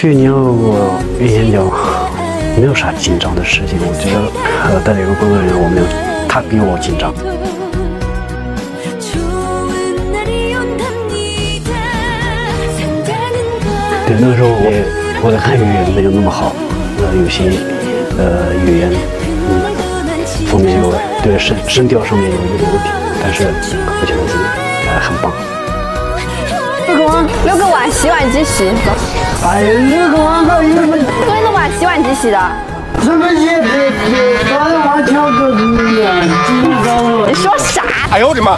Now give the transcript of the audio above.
去年我演讲没有啥紧张的事情，我觉得呃带了一个工作人员，我们他比我紧张。对，那个时候我我的汉语也没有那么好，呃，有些呃语言嗯方面有对声声调上面有一点问题，但是我觉得自己呃很棒。六个碗洗碗机洗。哎呀六个碗还有一个的碗洗碗机洗的。你说啥哎呦我的妈